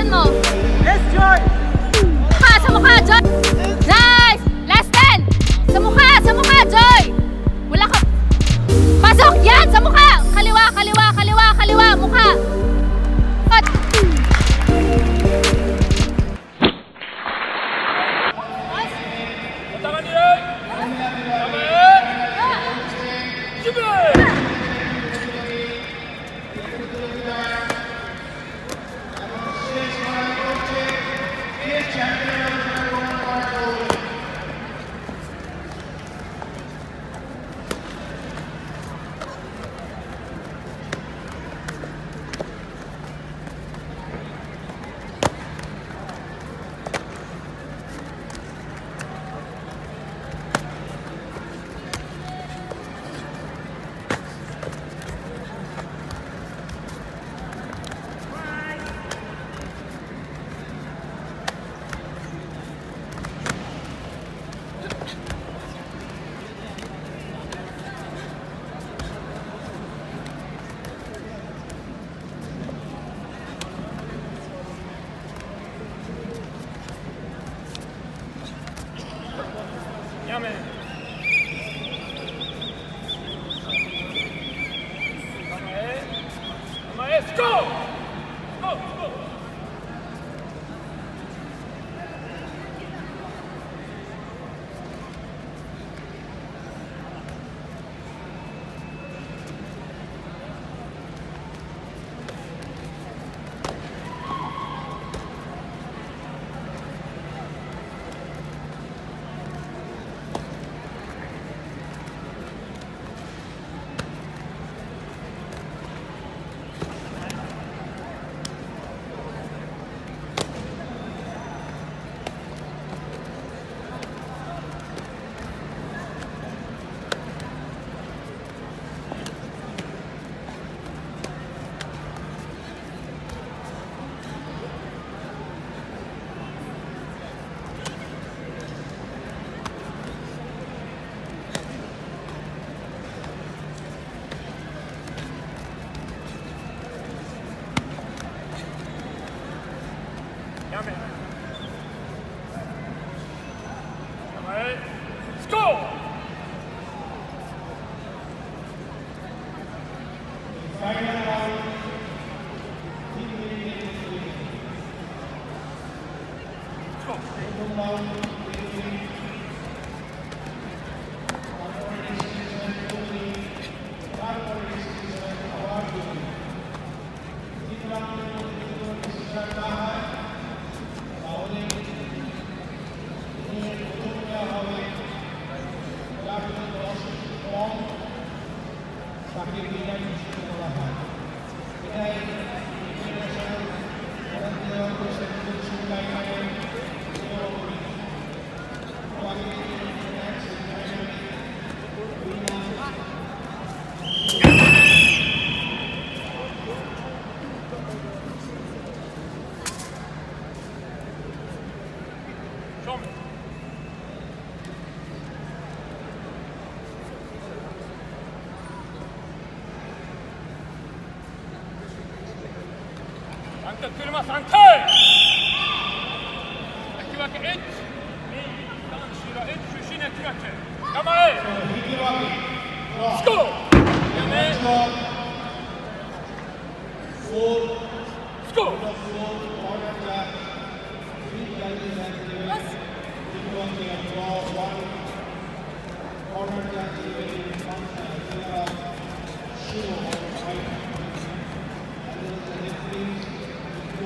Bilisan. Yeah man. Sankar! Akivake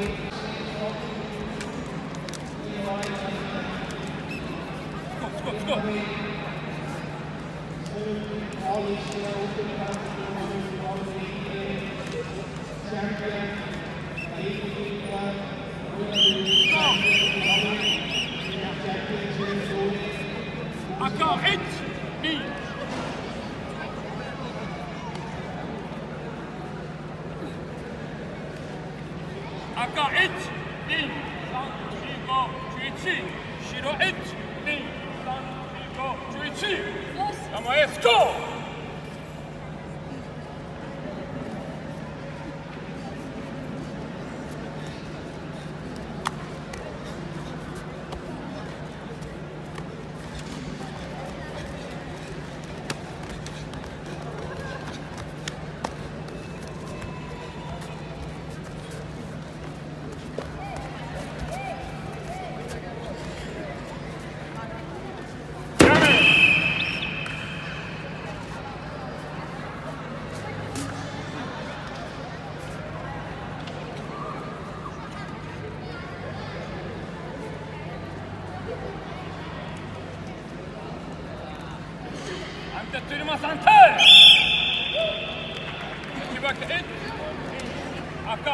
3, 4, 赤1、2、3、4、5、11、白1、2、3、4、5、11、名前スコー アンテトゥルマサンテ引き分け1赤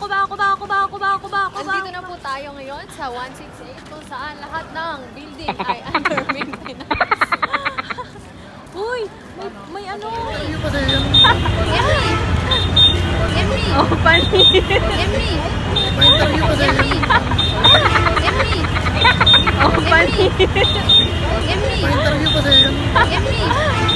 kuba, kuba, kuba, kuba, kuba, kuba. Andito na po tayo ngayon sa 168 kung saan lahat ng building ay under maintenance. Uy, may, may ano. Emily! Emily! Oh, pani! Emily! Emily! Emily! Oh, pani! Emily! Emily!